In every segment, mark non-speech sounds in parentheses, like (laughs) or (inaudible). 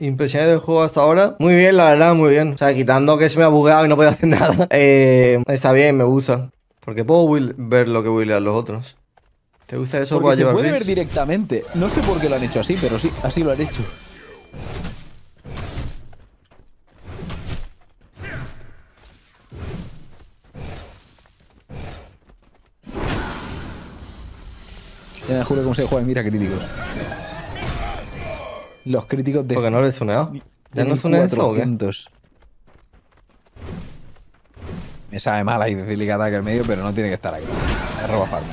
Impresiones del juego hasta ahora. Muy bien, la verdad, muy bien. O sea, quitando que se me ha bugueado y no puedo hacer (laughs) nada. Eh, está bien, me gusta. Porque puedo ver lo que a los otros. ¿Te gusta eso? Porque se llevar puede ver directamente. No sé por qué lo han hecho así, pero sí, así lo han hecho. Ya me juro cómo se juega en mira críticos. Los críticos de. Porque no le he soneado. ¿Ya no suena eso o qué? 1400. Me sabe mal ahí decirle que ataque al medio, pero no tiene que estar aquí. Me roba farm.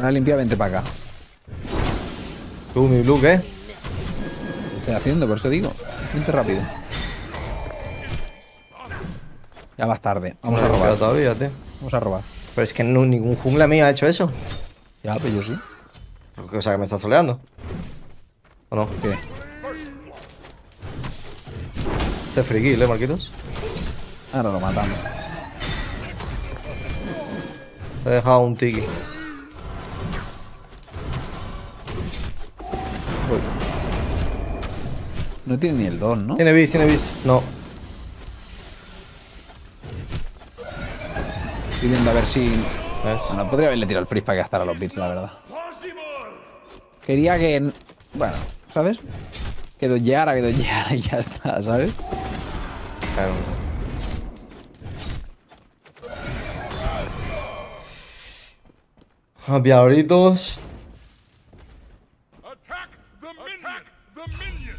La limpia, vente para acá. Tú, mi blue, ¿qué? Lo estoy haciendo, por eso digo. Vente rápido. Ya vas tarde. Vamos No a robar. todavía, tío. Vamos a robar. Pero es que no- ningún jungla mío ha hecho eso. Ya, pues yo sí. O sea, que me está soleando. ¿O no? ¿Qué? Este friki, ¿eh, Marquitos? Ahora lo matamos. Te he dejado un tiki. Uy. No tiene ni el 2, ¿no? Tiene bis, tiene bis. No. Estoy viendo a ver si. ¿Ves? Bueno, podría haberle tirado el freeze para que gastara los bits, la verdad. Quería que. Bueno, ¿sabes? Que doyeara, que doyeara y ya está, ¿sabes? Claro. Minion!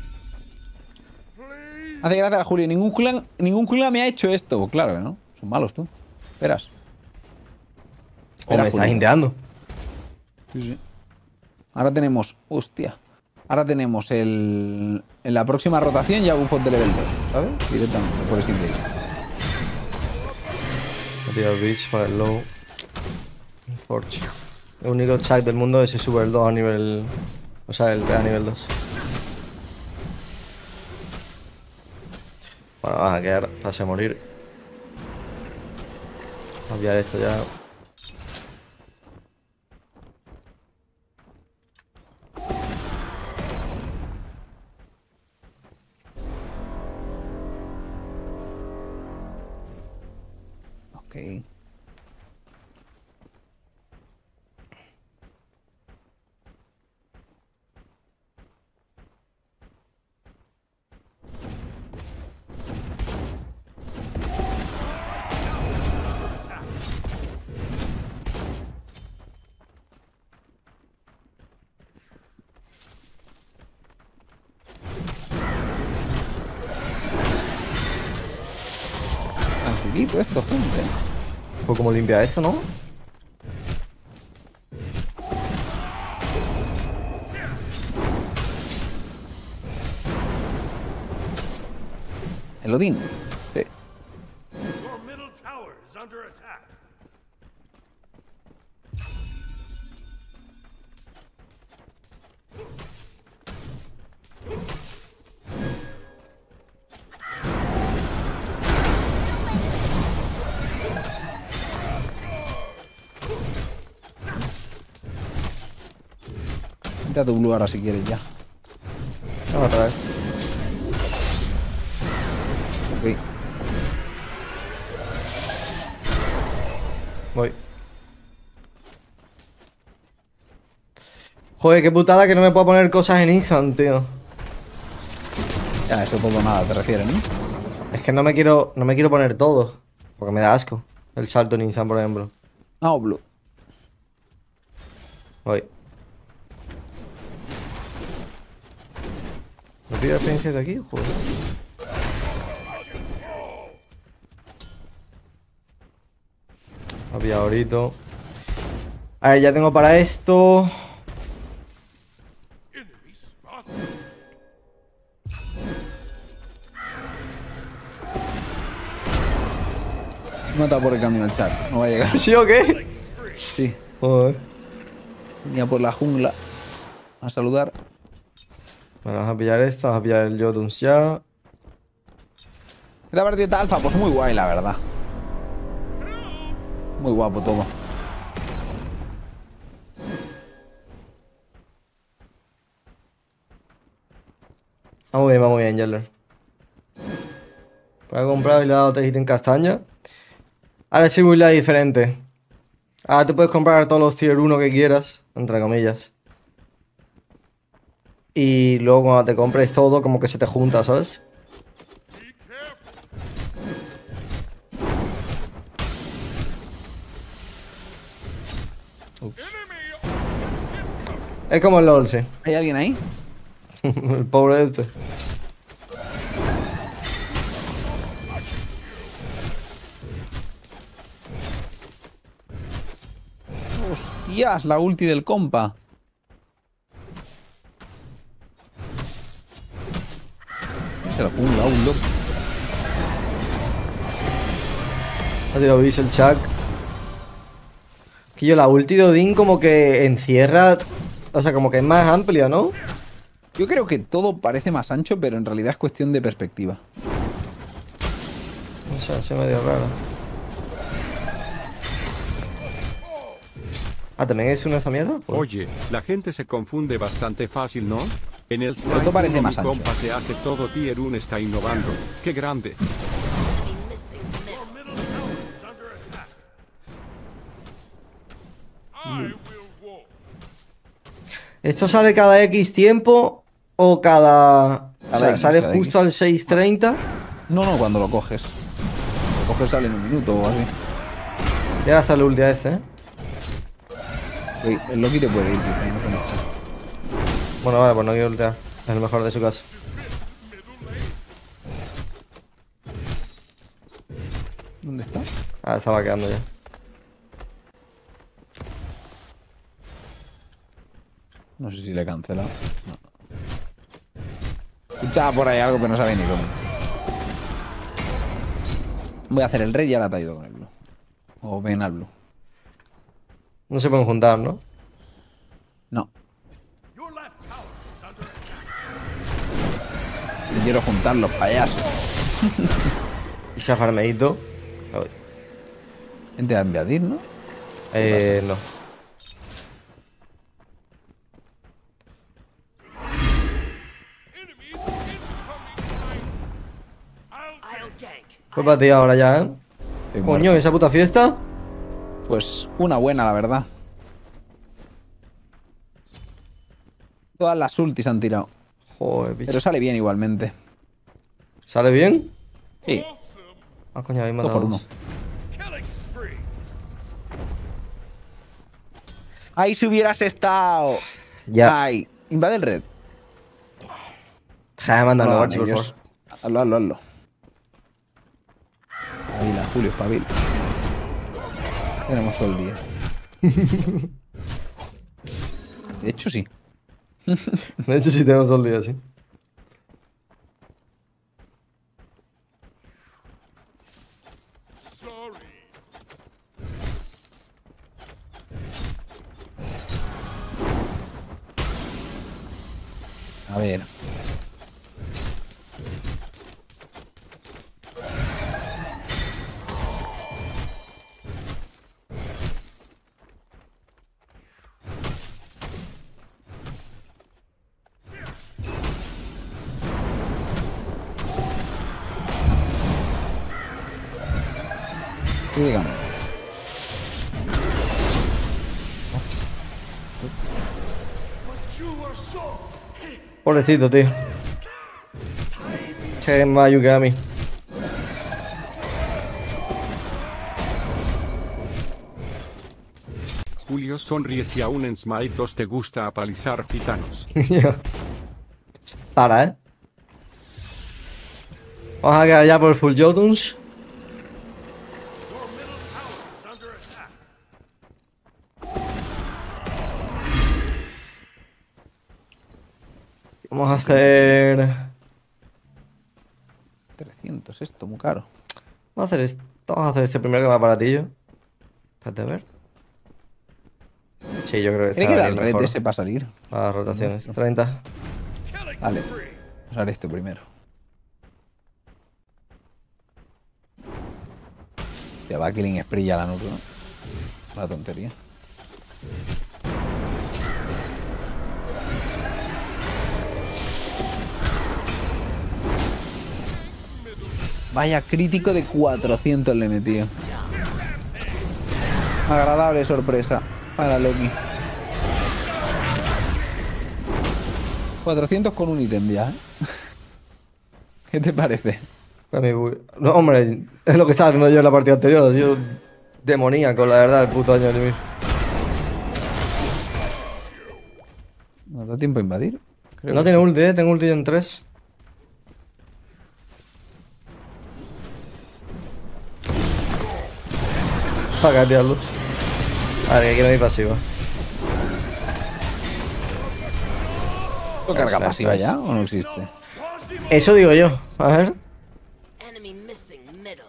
Please! Hace gracia, Julio. Ningún Julián, ningún Julián me ha hecho esto. Claro que no. Son malos tú. Esperas. O me estás indeando. Sí, sí. Ahora tenemos. Hostia. Ahora tenemos el. En la próxima rotación ya buffos de level 2, ¿sabes? Directamente, por Steam Days. Bis para el low. Forge. El único check del mundo es si sube el 2 a nivel. O sea, el 3 a nivel 2. Bueno, vas a quedar. Pase a morir. Voy a enviar esto ya. Ok. Facilito esto, gente. Pues como limpia eso, ¿no? El. Tu blue ahora si quieres ya. No, otra vez. Ok. Voy. Joder, qué putada que no me puedo poner cosas en Isan, tío. Ya, eso todo nada te refieres, ¿no? Es que no me quiero. No me quiero poner todo. Porque me da asco. El salto en Isan, por ejemplo. Ah, o blue. Voy. ¿Me pide experiencias de aquí? Joder. Apiadorito. A ver, ya tengo para esto. Nota por el camino al chat. No va a llegar. (laughs) ¿Sí o qué? Sí. Joder. Venía por la jungla. A saludar. Bueno, vamos a pillar esta, vamos a pillar el Jotuns ya. Esta partida alfa, pues muy guay, la verdad. Muy guapo todo. Vamos bien, vamos bien, Yeller. Para comprar y le he dado 3 ítems castaña. Ahora sí, muy la diferente. Ahora te puedes comprar todos los tier 1 que quieras, entre comillas. Y luego cuando te compres todo, como que se te junta, ¿sabes? Es como el LOL, sí. ¿Hay alguien ahí? (laughs) el pobre este. ¡Hostias! La ulti del compa. Se la jungla, un loco. Ha tirado el Chuck. Que yo la ulti de Odin como que encierra... O sea, como que es más amplia, ¿no? Yo creo que todo parece más ancho, pero en realidad es cuestión de perspectiva. O sea, es medio raro. Ah, ¿también es una esa mierda? Pues- Oye, la gente se confunde bastante fácil, ¿no? En el Smite parece 1 más mi compa se hace todo tier 1 está innovando. ¡Qué grande! Walk. ¿Esto sale cada X tiempo o cada... o Cada sea, X, sale cada justo al 6.30? No, no, cuando lo coges. Lo coges sale en un minuto o así. Ya sale el ulti a este, ¿eh? El Loki te puede ir, tío. Bueno, vale, pues no quiero ultear. Es el mejor de su casa. ¿Dónde está? Ah, estaba quedando ya. No sé si le he cancelado. No. Escuchaba por ahí algo, pero no sabía ni cómo. Voy a hacer el red y ahora te ayudo con el blue. O ven al blue. No se pueden juntar, ¿no? No. Quiero juntar los payasos. (laughs) Echa farmeito. Gente a invadir, ¿no? Eh, no. Pues para ti ahora ya, ¿eh? Estoy Coño, muerto. esa puta fiesta. Pues una buena, la verdad. Todas las ultis han tirado. Joder, bicho. Pero sale bien igualmente. ¿Sale bien? Sí. Ah, coño, ahí me Dos por uno. Ahí si hubieras estado. Ya. Ay, invade el red. Ja, mándalo, No, por favor. Hazlo, hazlo, hazlo. Espabila, Julio, espabila. Tenemos todo el día. (laughs) De hecho, sí. (laughs) De hecho, sí tenemos todo el día, sí. A ver. So. Pobrecito, tío. Che, más Yukami. Julio sonríe si aún en Smite 2 te gusta apalizar gitanos. (laughs) Para, ¿eh? Vamos a quedar ya por el full Jotuns. Vamos a hacer... 300, esto, muy caro. Vamos a hacer esto. Vamos a hacer este primero que va baratillo. Espérate a ver. Sí, yo creo que está que dar bien red ese para salir. Las rotaciones. 30. Killing Vale. Vamos a ver esto primero. Te va Killing Spree ya la nuca. La tontería. Vaya crítico de 400 le metió. Agradable sorpresa para Loki. 400 con un ítem ya, ¿eh? (laughs) ¿Qué te parece? Mí, No, hombre, es lo que estaba haciendo yo en la partida anterior. Ha sido demoníaco, la verdad, el puto año de Limir. ¿Nos da tiempo a invadir? Creo No tiene ulti, eh. Tengo ulti en 3. Para catearlos. A ver, que quiero mi pasiva. ¿Esto carga pasiva ya o no existe? Eso digo yo. A ver.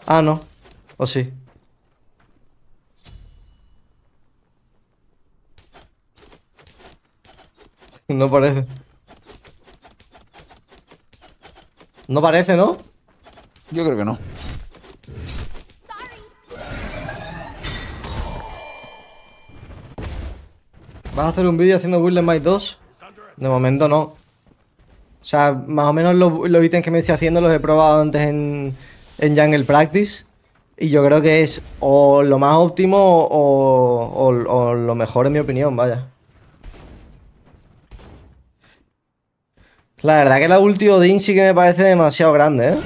Ah, no. O sí. (laughs) No parece. No parece, ¿no? Yo creo que no. ¿Vas a hacer un vídeo haciendo Build Might 2? De momento no. O sea, más o menos los, los ítems que me estoy haciendo los he probado antes en, en Jungle Practice. Y yo creo que es o lo más óptimo o, o- o lo mejor en mi opinión, vaya. La verdad que la ulti Odin sí que me parece demasiado grande, ¿eh?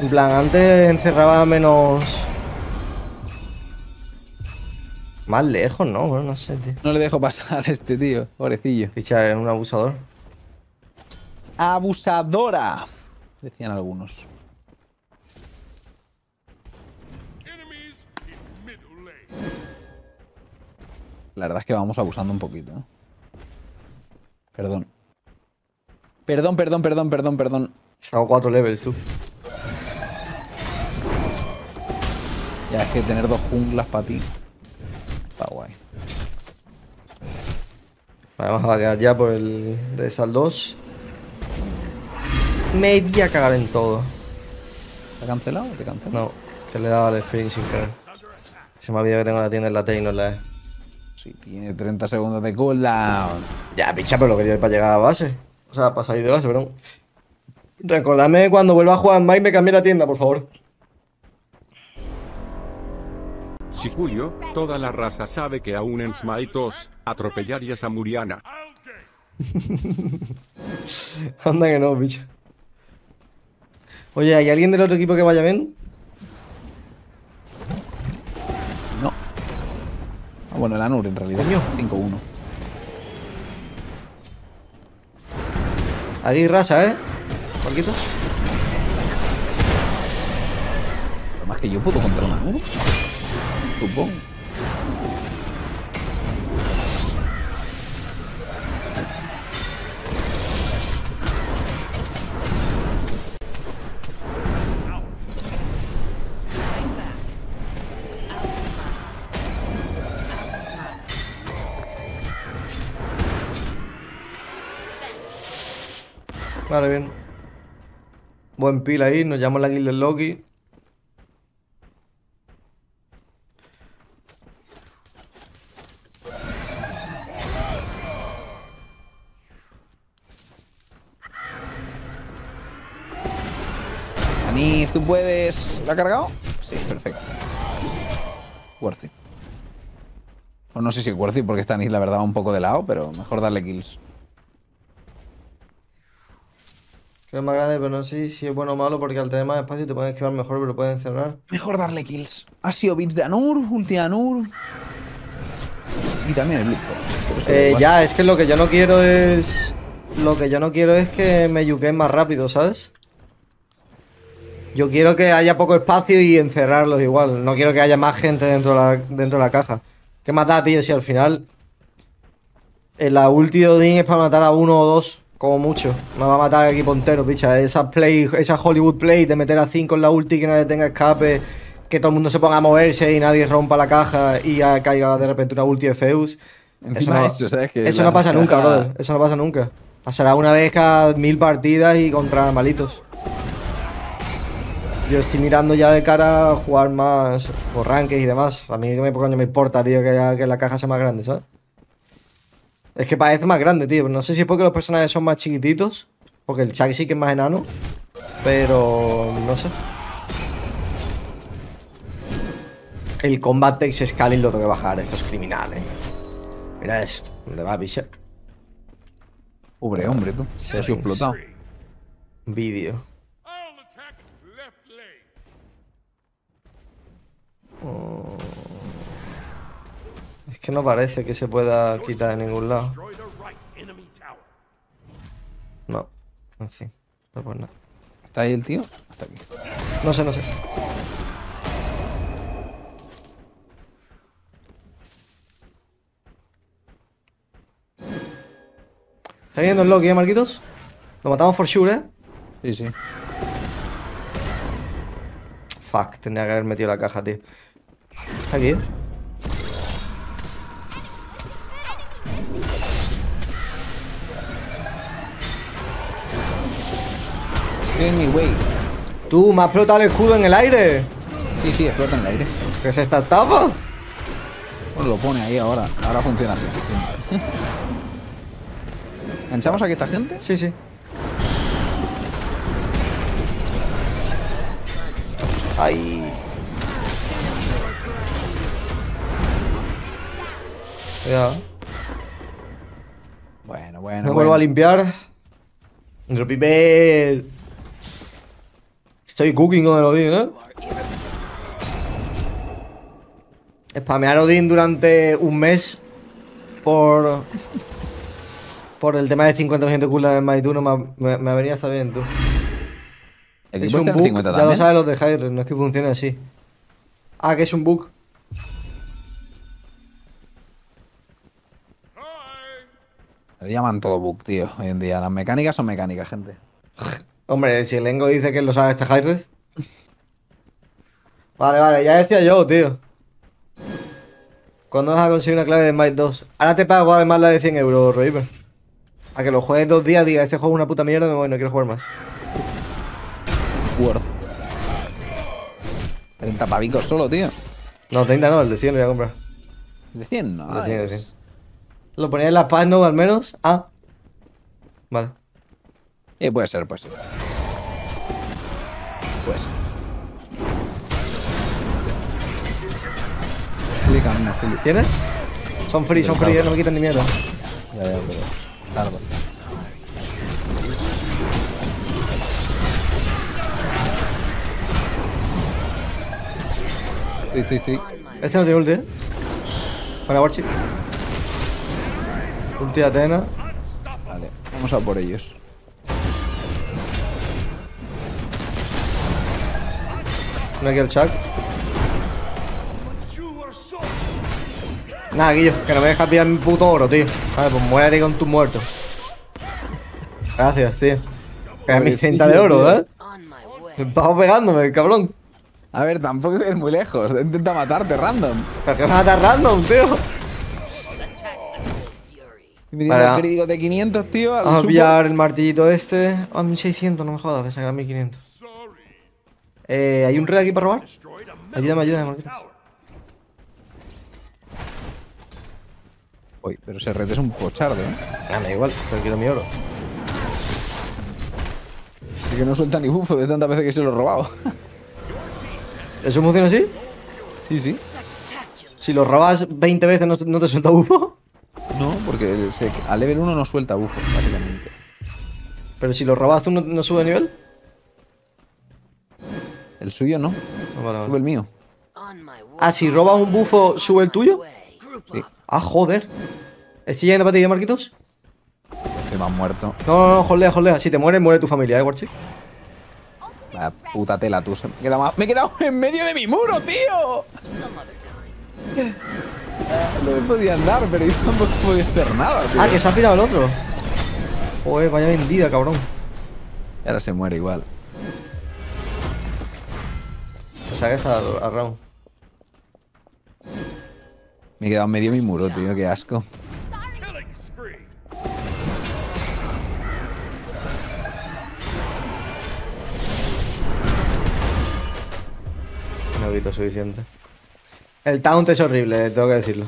En plan, antes encerraba menos... Más lejos, ¿no? Bueno, no sé, tío. No le dejo pasar a este tío, pobrecillo. Ficha es un abusador. Abusadora, decían algunos. La verdad es que vamos abusando un poquito. ¿eh? Perdón. Perdón, perdón, perdón, perdón, perdón. Hago cuatro levels, tú. Ya es que tener dos junglas para ti. Está guay. Vale, vamos a quedar ya por el de Sal 2. Me voy a cagar en todo. ¿Te ha cancelado o te cancela? No, que le daba el sprint sin querer. Se me ha olvidado que tengo la tienda en la T y no la E. Sí, tiene 30 segundos de cooldown. Ya, picha, pero lo quería para llegar a base. O sea, para salir de base, perdón. Recordadme cuando vuelva a jugar en Mike me cambie la tienda, por favor. Si Julio, toda la raza sabe que aún en Smite 2, atropellarías a Muriana. Anda (laughs) que no, picha. Oye, ¿hay alguien del otro equipo que vaya bien? No. Ah, bueno, el Anur en realidad. Coño. 5-1. Aquí raza, ¿eh? Marquitos. Además que yo puedo contra un Anur. Supongo. Vale, bien. Buen pila ahí, nos llama la guild Loki. ¿Tú puedes...? ¿La ha cargado? Sí, perfecto. Worth it. O no sé si worth it porque está Anís la verdad va un poco de lado, pero mejor darle kills. Es más grande, pero no sé si es bueno o malo porque al tener más espacio te pueden esquivar mejor, pero pueden cerrar. Mejor darle kills. Ha sido bit de Anur, ulti de Anur. Y también el Blitz. Eh, ya, es que lo que yo no quiero es. Lo que yo no quiero es que me yuquen más rápido, ¿sabes? Yo quiero que haya poco espacio y encerrarlos igual. No quiero que haya más gente dentro de la, dentro de la caja. ¿Qué más da, tío? Si al final. En la ulti de Odin es para matar a uno o dos, como mucho. No va a matar al equipo entero, picha. Esa play, esa Hollywood play de meter a cinco en la ulti que nadie tenga escape. Que todo el mundo se ponga a moverse y nadie rompa la caja y ya caiga de repente una ulti de Zeus. Encima no, eso, ¿sabes? Que eso la no pasa nunca, brother. Eso no pasa nunca. Pasará una vez cada mil partidas y contra malitos. Yo estoy mirando ya de cara a jugar más por rankings y demás. A mí que me, coño me importa, tío, que, la- que la caja sea más grande, ¿sabes? Es que parece más grande, tío. No sé si es porque los personajes son más chiquititos. Porque el Chuck sí que es más enano. Pero no sé. El combat takes scaling lo tengo que bajar, esto es criminal, eh. Mira eso. ¿Dónde va, bicho? Pobre hombre, tú. Se ha explotado. Vídeo. Que no parece que se pueda quitar en ningún lado. No. En fin. No pues nada. ¿Está ahí el tío? Está aquí. No sé, no sé. ¿Está viendo el Loki, eh, Marquitos? Lo matamos for sure, eh. Sí, sí. Fuck, tendría que haber metido la caja, tío. Está aquí, en mi way. Tú, me has explotado el escudo en el aire. Sí, sí, explota en el aire. ¿Qué es esta tapa? Pues lo pone ahí ahora. Ahora funciona así. ¿Enganchamos aquí a esta gente? Sí, sí. Ay. Cuidado. Bueno, bueno. Me bueno. vuelvo a limpiar. Repiper. Estoy cooking con el Odin, ¿eh? Spamear Odin durante un mes por. Por el tema de 50% de cooldown en Might 1 me, me, me venía hasta bien, tú. El Es un bug, 50 ya lo saben los de Hyrule, no es que funcione así. Ah, que es un bug. Le llaman todo bug, tío. Hoy en día. Las mecánicas son mecánicas, gente. Hombre, si el Engo dice que lo sabe este Hyrule. Vale, vale, ya decía yo, tío. ¿Cuándo vas a conseguir una clave de Might 2? Ahora te pago además la de 100 euros, Reaper. A que lo juegues dos días, diga, este juego es una puta mierda, me voy, no quiero jugar más. Word. 30 pavicos solo, tío. No, 30 no, el de 100 lo voy a comprar. De 100, no. De 100, de es- 100. ¿Lo ponía en la paz, no, al menos? Ah. Vale. Eh, puede ser. Pues. Fili. ¿Tienes? Son free, son free, no me quitan ni mierda. Ya, ya, pero. Tardo. Estoy, estoy, estoy. Este no tiene ulti, eh. Para Warchi. Ulti de Atena. Vale, vamos a por ellos. No hay que el Chuck. Nada, Guillo, que no me dejas pillar mi puto oro, tío. Vale, pues muérete con tus muertos. Gracias, tío. Que es mis 30 de oro, ¿eh? Vamos pegándome, el cabrón. A ver, tampoco ir muy lejos. Intenta matarte random. ¿Pero qué a matar random, tío? Me Vale, dieron va. crítico de 500, tío. al Vamos a pillar el martillito este. Ah, 1600, no me jodas, pensaba que era 1500. Eh, ¿hay un red aquí para robar? Ayúdame, ayúdame, tower. Uy, pero ese red es un pochardo, ¿eh? Ah, me da igual, pero quiero mi oro. Y que no suelta ni bufo de tantas veces que se lo he robado. ¿Eso funciona así? sí, sí. Si lo robas 20 veces, ¿no, no te suelta bufo? No, porque se- a level 1 no suelta bufo, básicamente. Pero si lo robas, ¿tú no, no sube de nivel? El suyo no. Ah, vale, vale. Sube el mío. Ah, si robas un bufo, ¿sube el tuyo? Sí. Ah, joder. ¿Estoy yendo para ti, ¿eh, Marquitos? Que me han muerto. No, no, no, jolea, jolea. Si te mueres, muere tu familia, ¿eh, Warchi? Vaya puta tela, tú. Se me, queda más- me he quedado en medio de mi muro, tío. No me podía andar, pero yo tampoco podía hacer nada, tío. Ah, que se ha pirado el otro. Joder, vaya vendida, cabrón. Y ahora se muere igual. O sea, que está al, al round. Me he quedado en medio mi muro, tío. Qué asco. No he visto suficiente. El taunt es horrible, tengo que decirlo.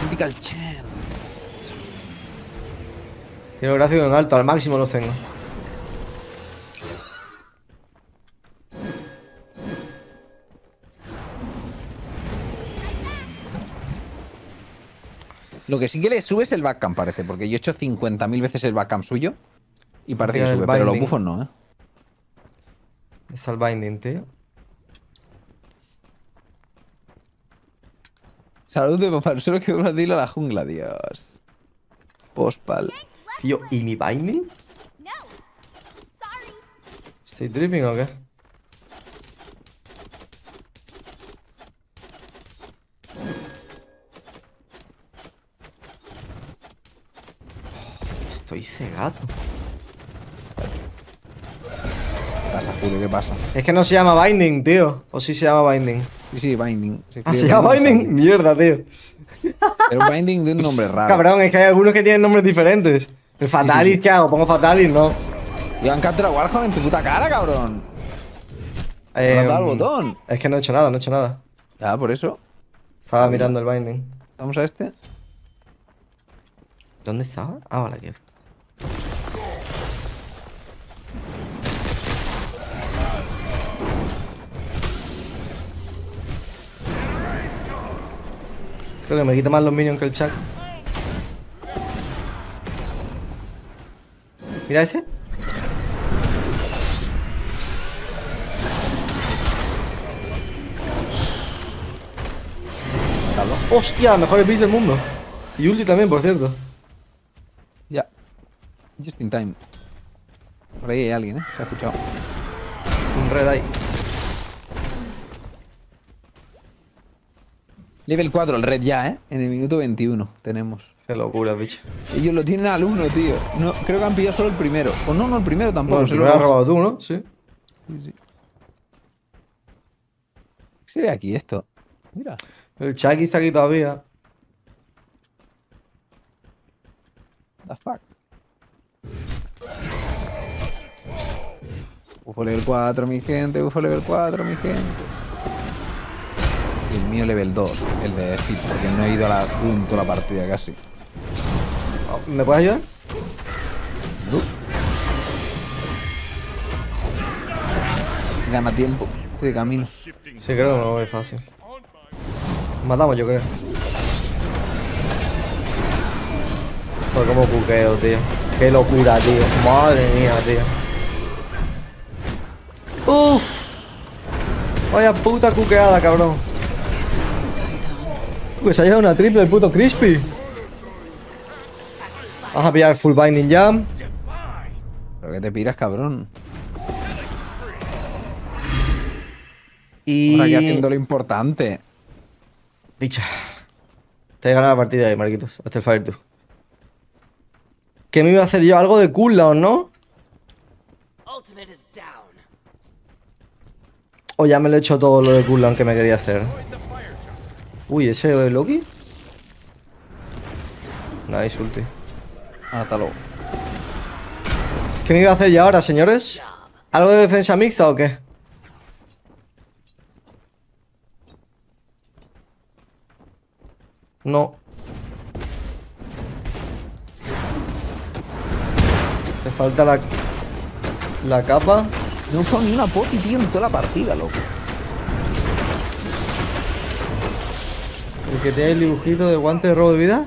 Critical chance. Tiene los gráficos en alto, al máximo los tengo. Lo que sí que le sube es el backcam, parece, porque yo he hecho 50.000 veces el backcam suyo y parece que sube, pero los bufos no, ¿eh? Es el binding, tío. Salud de Popal, solo que una dilo a la jungla, Dios. Pospal. Tío, ¿y mi binding? ¿Estoy tripping o qué? Estoy cegado. ¿Qué pasa, Julio? ¿Qué pasa? Es que no se llama binding, tío. O sí se llama binding. Sí, sí, binding. Se Ah, ¿se llama binding. Mierda, tío. Pero binding de un nombre raro. Cabrón, es que hay algunos que tienen nombres diferentes. El Fatalis, sí. ¿qué hago? Pongo Fatalis, no. Y han capturado Warhol en tu puta cara, cabrón. Eh, has dado al botón. Es que no he hecho nada, no he hecho nada. Ya, por eso. Estaba mirando el binding. Vamos a este. ¿Dónde estaba? Ah, vale, aquí. Creo que me quita más los minions que el Chuck. Mira ese. ¡Hostia! Mejores beats del mundo. Y ulti también, por cierto. Ya. Just in time. Por ahí hay alguien, ¿eh? Se ha escuchado. Un red ahí. Level 4, el red ya, ¿eh? En el minuto 21 tenemos. Qué locura, bicho. Ellos lo tienen al 1, tío. No, creo que han pillado solo el primero. O no, no el primero tampoco. Si lo has robado tú, ¿no? Sí. Sí, sí. ¿Qué se ve aquí esto? Mira. El Chucky está aquí todavía. The fuck. Bufo level 4, mi gente. Bufo level 4, mi gente. Mío level 2, el de Fit, porque no he ido a la punto la partida casi. ¿Me puedes ayudar? Gana tiempo. Estoy de camino. Sí, creo que lo voy fácil. Matamos, yo creo. Joder, como cuqueo, tío. Qué locura, tío. Madre mía, tío. Uf. Vaya puta cuqueada, cabrón. Pues se ha llevado una triple el puto Crispy. Vamos a pillar el full binding jam. Pero que te piras, cabrón. Y. Ahora aquí haciendo lo importante. Picha. Te he ganado la partida ahí, Marquitos. Hasta el Fire 2. ¿Qué me iba a hacer yo? Algo de cooldown, ¿no? Ultimate is down. O ya me lo he hecho todo lo de cooldown que me quería hacer. Uy, ese Loki. Nice ulti. Hasta luego. ¿Qué me iba a hacer yo ahora, señores? ¿Algo de defensa mixta o qué? No. Me falta la... La capa. No he usado ni una poti, tío, en toda la partida, loco. El que tiene el dibujito de guante de robo de vida.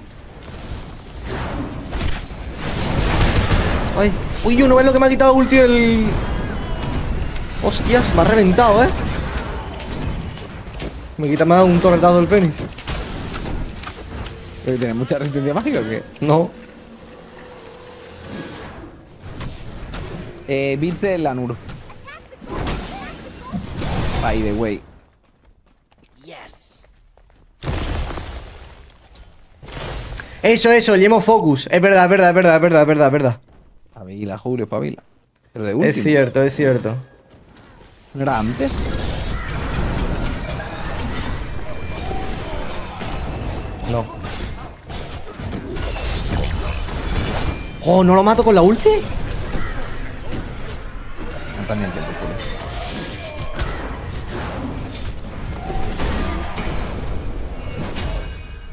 Ay, uy, yo no ves lo que me ha quitado ulti el. Hostias, me ha reventado, eh. Me quita más un torretazo del Fénix. ¿Pero ¿Tiene mucha resistencia mágica o qué? No. Eh, del Lanur. By the way. Eso, eso, el Yemo Focus. Es verdad, es verdad, es verdad, es verdad, es verdad, es verdad. Pavila, Julio, pavila. Pero de último. Es cierto, es cierto. ¿No era antes? No. Oh, ¿no lo mato con la ulti? No está ni el tiempo,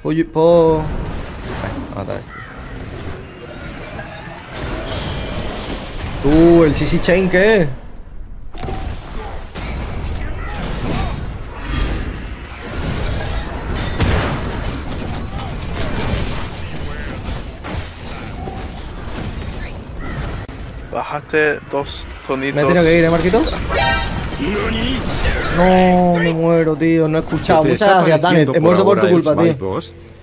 Julio. Puedo... Ah, vez. Uh, el CC Chain, ¿qué? Bajaste dos tonitos. Me tengo que ir, ¿eh, Marquitos? No, me muero, tío. No he escuchado. Muchas gracias, He muerto por tu culpa, tío.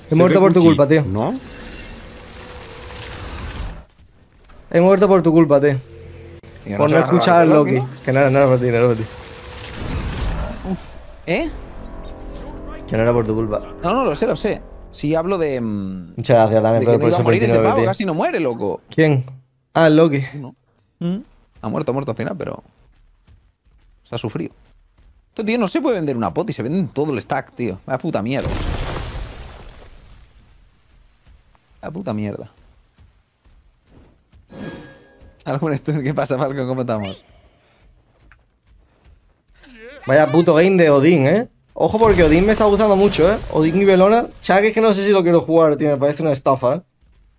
He muerto por tu culpa, tío. ¿No? He muerto por tu culpa, tío. Y que Por no escuchar al Loki. Que no era, no era por ti, no era por ti. ¿Eh? Que no era por tu culpa. No, no, lo sé, lo sé. Sí hablo de. mm, Muchas gracias, de por no iba a morir ese 29, pavo, casi no muere, loco. ¿Quién? Ah, el Loki. Mm. Ha muerto, ha muerto al final, pero. Se ha sufrido. Esto, tío, no se puede vender una pot y se venden todo el stack, tío. La puta mierda. La puta mierda. Con esto, ¿qué pasa, Falcon? ¿Cómo estamos? Vaya puto game de Odín, ¿eh? Ojo porque Odín me está gustando mucho, ¿eh? Odín y Belona. Chuck es que no sé si lo quiero jugar, tío. Me parece una estafa, ¿eh?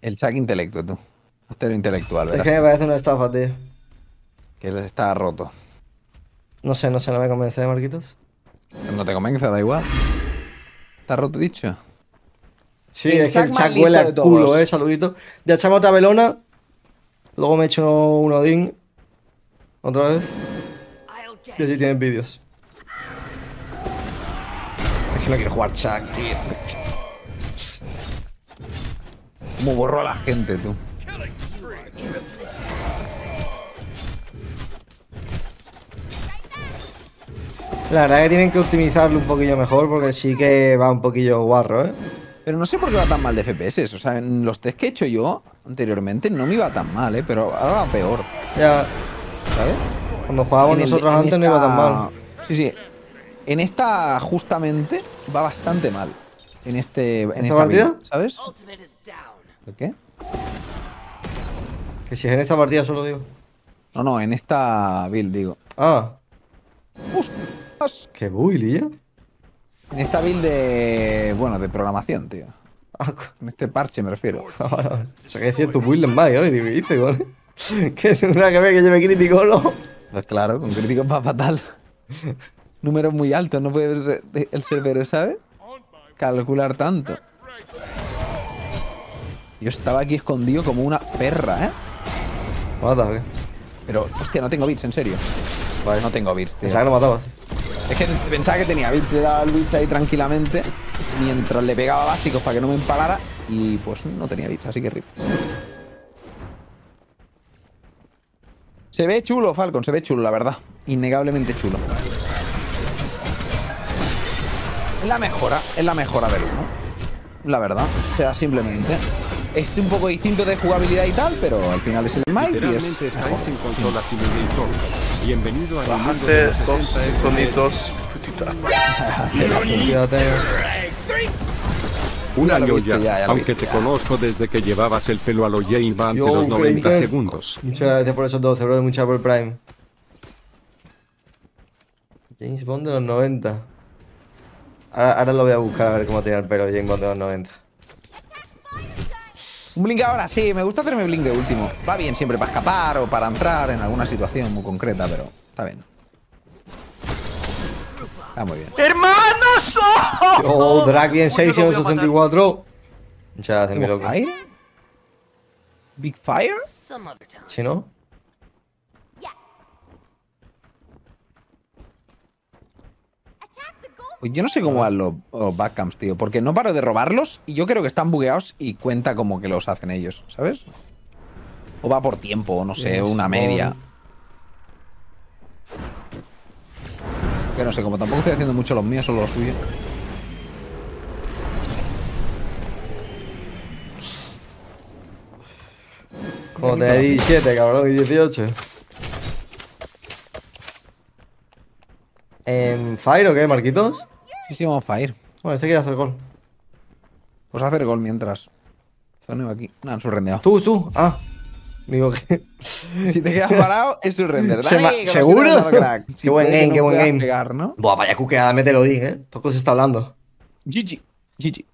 El chac intelecto, tú. Este intelectual, Es ¿verdad? que me parece una estafa, tío. Que está roto. No sé, no sé, no me convence, ¿eh, Marquitos? No te convence, da igual. Está roto, dicho. Sí, El es que el Chuck Chuck huele listo a de culo. ¿eh? Saludito. Ya echamos otra Belona. Luego me echo un Odín. Otra vez. Y así tienen vídeos. Es que no quiero jugar Chuck, tío. Como borró a la gente, tú. La verdad que tienen que optimizarlo un poquillo mejor porque sí que va un poquillo guarro, ¿eh? Pero no sé por qué va tan mal de FPS. O sea, en los test que he hecho yo anteriormente no me iba tan mal, ¿eh? Pero ahora va peor, Ya, ¿sabes? cuando jugábamos el- nosotros antes no iba tan mal. Sí, sí. En esta, justamente, va bastante mal. En este. En ¿Esta esta partida? build, ¿Sabes? ultimate is down. ¿Por qué? Que si es en esta partida solo digo. No, no, en esta build, digo. Ah, Ostras. qué bully, ¿eh? En esta build de. Bueno, de programación, tío. En este parche me refiero. (laughs) Se que decía tu build en Mario, ¿eh? ¿qué? (laughs) Que tendrá que ver que yo me critico, ¿no? Pues claro, con críticos va fatal. (laughs) Números muy altos, no puede el servidor, ¿sabes? Calcular tanto. Yo estaba aquí escondido como una perra, ¿eh? Mata, ¿qué? Pero, hostia, no tengo bits, en serio. Vale. No tengo bits, tío. Pensaba que lo matabas. Es que pensaba que tenía bits, le daba el bits ahí tranquilamente mientras le pegaba básicos para que no me empalara y pues no tenía bits, así que rip. Se ve chulo, Falcon, se ve chulo, la verdad. Innegablemente chulo. Es la mejora, es la mejora del 1. La verdad. O sea, simplemente. Es un poco distinto de jugabilidad y tal, pero al final es el Mike y Literalmente es estáis en consola simulator. Bienvenido de los dos 60 FPS. tonitos. Putita. Un año ya, ya, aunque viste, te ya. conozco desde que llevabas el pelo a lo Jane Van de los 90 Gamer. segundos. Muchas gracias por esos 12 euros, muchas por el Prime. James Bond de los 90. Ahora, ahora lo voy a buscar a ver cómo tiene el pelo James Bond de los 90. Un blink ahora, sí, me gusta hacerme blink de último. Va bien siempre para escapar o para entrar en alguna situación muy concreta, pero está bien. Está muy bien. Oh, Dragien 6 en el 64. Muchas gracias, mi ¿Tengo loco. Fire? ¿Big Fire? ¿Sí, no? Yes. Attack the gold. Pues yo no sé cómo van los, los backcams, tío, porque no paro de robarlos y yo creo que están bugueados y cuenta como que los hacen ellos, ¿sabes? O va por tiempo, o no sé, James una media. Que no sé, como tampoco estoy haciendo mucho los míos, solo los suyos. Como tenés 17, cabrón, y 18. ¿En Fire o qué, Marquitos? Sí, sí, vamos a Fire. Bueno, ese quiere hacer gol. Pues hacer gol mientras. Zoneo aquí. No, han surrendeado. Tú, tú. Ah. Digo que. (laughs) Si te quedas parado, es surrender. Se Dale, ma- que lo ¿Seguro? crack. (laughs) Qué buen game, no qué buen game. pegar, ¿no? Buah, vaya cuqueada, mételo, di, ¿eh? Poco se está hablando. GG. GG.